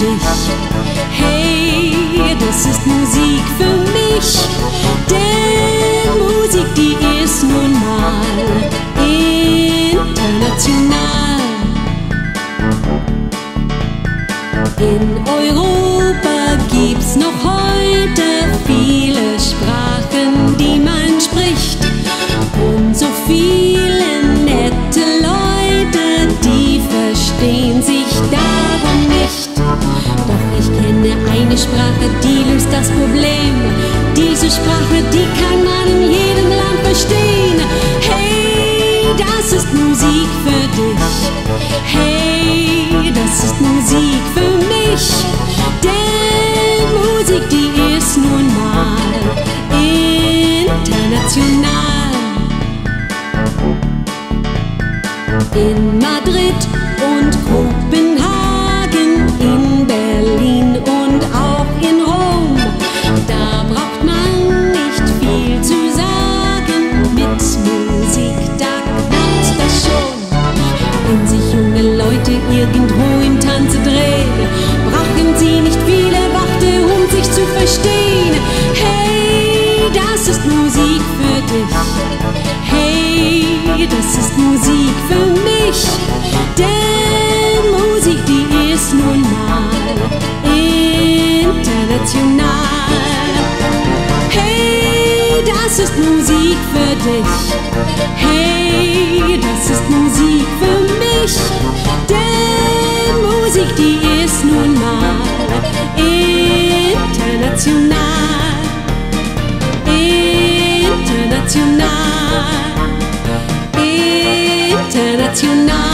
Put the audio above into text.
dich. Hey, das ist Musik für mich. Denn Musik, die ist nun mal international. In Europa gibt's noch heute viele Sprachen, die man spricht. Und so viele eine Sprache, die löst das Problem. Diese Sprache, die kann man in jedem Land verstehen. Hey, das ist Musik für dich. Hey, das ist Musik für mich. Denn Musik, die ist nun mal international. In Madrid und Kopenhagen, irgendwo im Tanze drehen, brauchen sie nicht viele Worte, um sich zu verstehen. Hey, das ist Musik für dich. Hey, das ist Musik für mich. Denn Musik, die ist nun mal international. Hey, das ist Musik für dich. Hey, das ist Musik für mich. International, international, international.